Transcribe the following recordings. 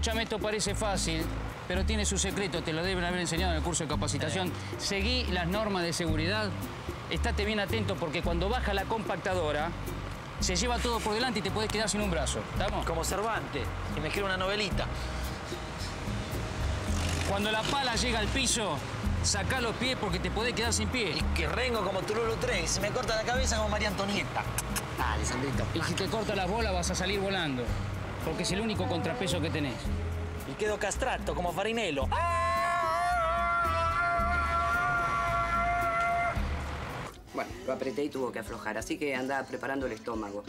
Escúchame, esto parece fácil, pero tiene su secreto, te lo deben haber enseñado en el curso de capacitación. Seguí las normas de seguridad, estate bien atento porque cuando baja la compactadora, se lleva todo por delante y te puedes quedar sin un brazo. ¿Estamos? Como Cervantes, que me escribe una novelita. Cuando la pala llega al piso, saca los pies porque te podés quedar sin pie. Y que rengo como Tululu 3, se me corta la cabeza como María Antonieta. Dale, Sandrito. Y si te corta las bolas vas a salir volando, porque es el único contrapeso que tenés. Y quedo castrato como Farinello. Bueno, lo apreté y tuvo que aflojar, así que anda preparando el estómago.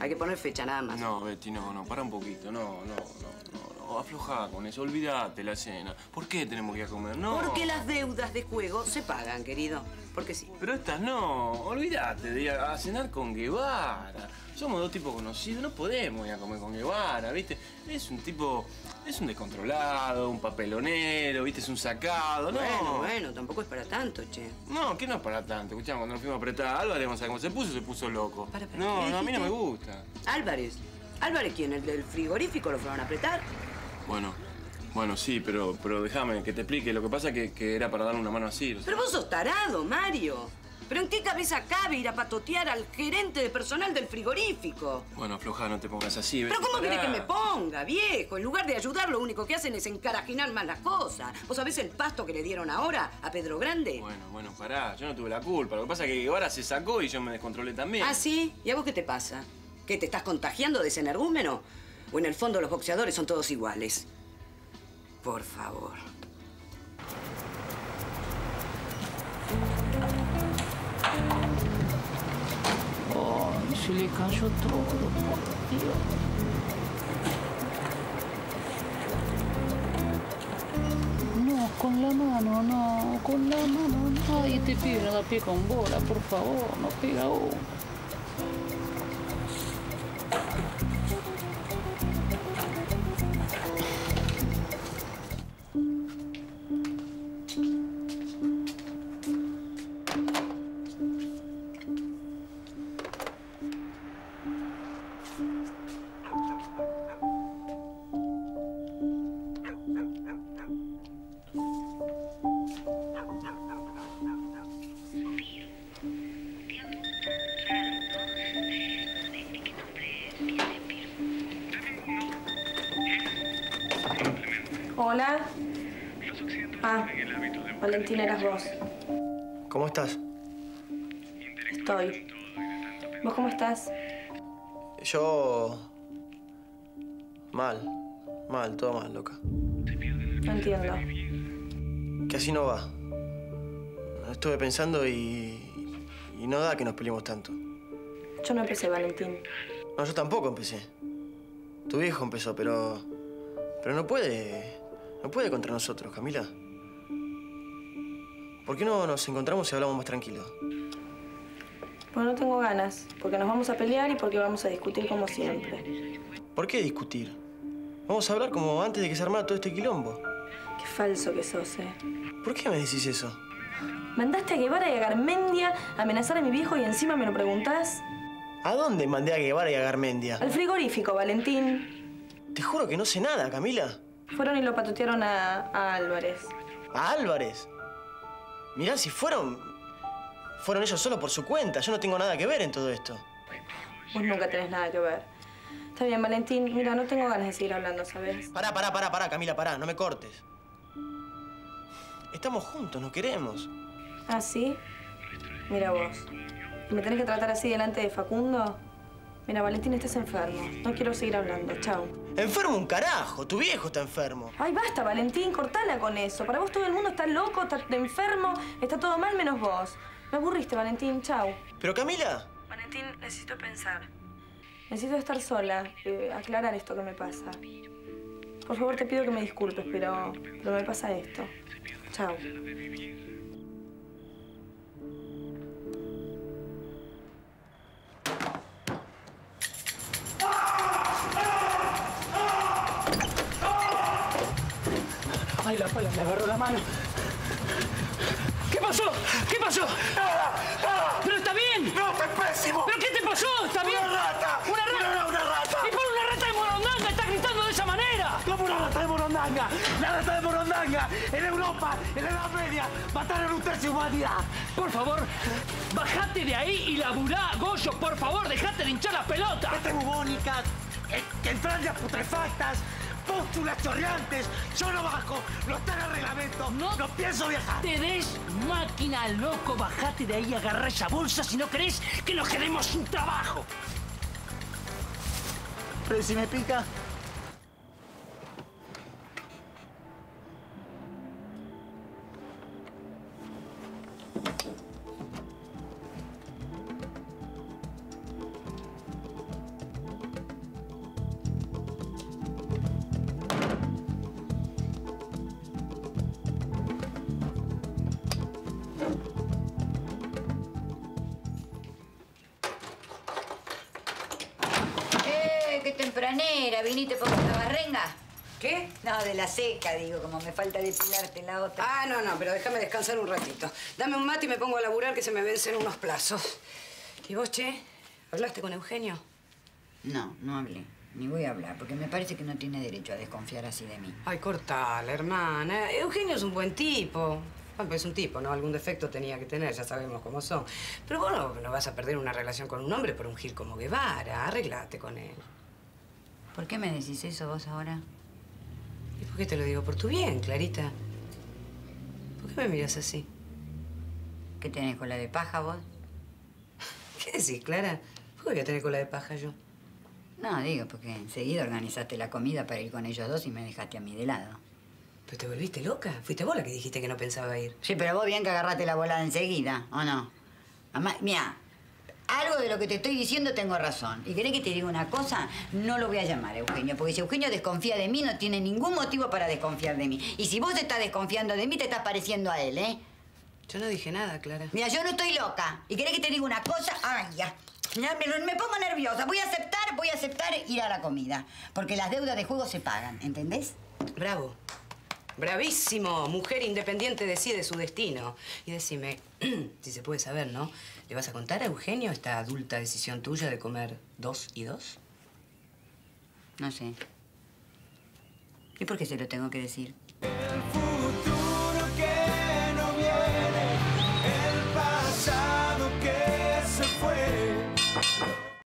Hay que poner fecha nada más. No, Betty, no, no, para un poquito. No, no, no, no, no. Aflojá con eso, olvídate la cena. ¿Por qué tenemos que ir a comer? No. Porque las deudas de juego se pagan, querido. Porque sí. Pero estas no, olvídate de ir a cenar con Guevara. Somos dos tipos conocidos, no podemos ir a comer con Guevara, ¿viste? Es un tipo, es un descontrolado, un papelonero, ¿viste? Es un sacado, ¿no? Bueno, bueno, tampoco es para tanto, che. No, que no es para tanto. Escuchamos, cuando nos fuimos a apretar a Álvarez, vamos a ver cómo se puso, se puso loco. Para, para, no, ¿qué no, a mí no me gusta. Álvarez. ¿Álvarez quién? ¿El del frigorífico lo fueron a apretar? Bueno, bueno, sí, pero, pero déjame que te explique. Lo que pasa es que, que era para darle una mano así. o sea. Pero vos sos tarado, Mario. ¿Pero en qué cabeza cabe ir a patotear al gerente de personal del frigorífico? Bueno, afloja, no te pongas así. ¿Pero cómo querés que me ponga, viejo? En lugar de ayudar, lo único que hacen es encarajinar más las cosas. ¿Vos sabés el pasto que le dieron ahora a Pedro Grande? Bueno, bueno, pará, yo no tuve la culpa. Lo que pasa es que Guevara se sacó y yo me descontrolé también. ¿Ah, sí? ¿Y a vos qué te pasa? ¿Qué, te estás contagiando de ese energúmeno? ¿O en el fondo los boxeadores son todos iguales? Por favor. Ay, se le cayó todo, por Dios. Con la mano, no, con la mano, no. Ay, este pibe no da pie con bola, por favor, no pega uno. Hola. Ah, Valentina, eras vos. ¿Cómo estás? Estoy. ¿Vos cómo estás? Yo... Mal. Mal, todo mal, loca. No entiendo. Que así no va. Estuve pensando y... Y no da que nos peleemos tanto. Yo no empecé, Valentín. No, yo tampoco empecé. Tu viejo empezó, pero... Pero no puede... No puede contra nosotros, Camila. ¿Por qué no nos encontramos y hablamos más tranquilos? Porque no tengo ganas. Porque nos vamos a pelear y porque vamos a discutir como siempre. ¿Por qué discutir? Vamos a hablar como antes de que se armara todo este quilombo. Qué falso que sos, eh. ¿Por qué me decís eso? Mandaste a Guevara y a Garmendia a amenazar a mi viejo y encima me lo preguntás. ¿A dónde mandé a Guevara y a Garmendia? Al frigorífico, Valentín. Te juro que no sé nada, Camila. Fueron y lo patotearon a, a Álvarez. ¿A Álvarez? Mirá, si fueron... Fueron ellos solo por su cuenta. Yo no tengo nada que ver en todo esto. Vos nunca tenés nada que ver. Está bien, Valentín. Mira, no tengo ganas de seguir hablando, ¿sabes? Pará, pará, pará, pará, Camila, pará. No me cortes. Estamos juntos, nos queremos. ¿Ah, sí? Mira vos. ¿Y ¿Me tenés que tratar así delante de Facundo? Mira, Valentín, estás enfermo. No quiero seguir hablando. Chao. Enfermo un carajo. Tu viejo está enfermo. Ay, basta, Valentín. Cortala con eso. Para vos todo el mundo está loco, está enfermo, está todo mal menos vos. Me aburriste, Valentín. Chao. Pero Camila... Valentín, necesito pensar. Necesito estar sola, eh, aclarar esto que me pasa. Por favor, te pido que me disculpes, pero, pero me pasa esto. Chao. Ay, la pala me agarró la mano. ¿Qué pasó? ¿Qué pasó? ¡Nada! ¡Nada! ¿Pero está bien? ¡No, está pésimo! ¿Pero qué te pasó? ¿Está bien? ¡Una rata! ¿Una rata? ¡Una, una rata! ¿Y por una rata de morondanga estás gritando de esa manera? ¿Cómo una rata de morondanga. Nada está de morondanga. En Europa, en la Edad Media, mataron un tercio de humanidad. Por favor, bajate de ahí y laburá, Goyo, por favor, dejate de hinchar la pelota. Este bubónicas, eh, entrañas putrefactas, pústulas chorreantes. Yo no bajo, no está en el reglamento. No, no pienso viajar. Te des máquina, loco, bajate de ahí, agarra esa bolsa si no querés que nos quedemos sin trabajo. Pero si me pica. ¿Qué? No, de la seca, digo, como me falta depilarte la otra. Ah, no, no, pero déjame descansar un ratito. Dame un mate y me pongo a laburar que se me vencen unos plazos. ¿Y vos, che? ¿Hablaste con Eugenio? No, no hablé. Ni voy a hablar, porque me parece que no tiene derecho a desconfiar así de mí. Ay, cortala, hermana. Eugenio es un buen tipo. Bueno, pues es un tipo, ¿no? Algún defecto tenía que tener, ya sabemos cómo son. Pero vos no, no vas a perder una relación con un hombre por un gil como Guevara. Arreglate con él. ¿Por qué me decís eso vos ahora? ¿Y por qué te lo digo? Por tu bien, Clarita. ¿Por qué me miras así? ¿Qué tenés cola de paja vos? ¿Qué decís, Clara? ¿Por qué voy a tener cola de paja yo? No, digo, porque enseguida organizaste la comida para ir con ellos dos y me dejaste a mí de lado. ¿Pero te volviste loca? Fuiste vos la que dijiste que no pensaba ir. Sí, pero vos bien que agarraste la volada enseguida, ¿o no? Mamá, mira, algo de lo que te estoy diciendo tengo razón. ¿Y querés que te diga una cosa? No lo voy a llamar, Eugenio, porque si Eugenio desconfía de mí, no tiene ningún motivo para desconfiar de mí. Y si vos estás desconfiando de mí, te estás pareciendo a él, ¿eh? Yo no dije nada, Clara. Mira, yo no estoy loca. ¿Y querés que te diga una cosa? Ay, ya. Me, me pongo nerviosa. Voy a aceptar, voy a aceptar ir a la comida. Porque las deudas de juego se pagan, ¿entendés? Bravo. Bravísimo. Mujer independiente decide su destino. Y decime, si se puede saber, ¿no? ¿Le vas a contar a Eugenio esta adulta decisión tuya de comer dos y dos? No sé. ¿Y por qué se lo tengo que decir? El fútbol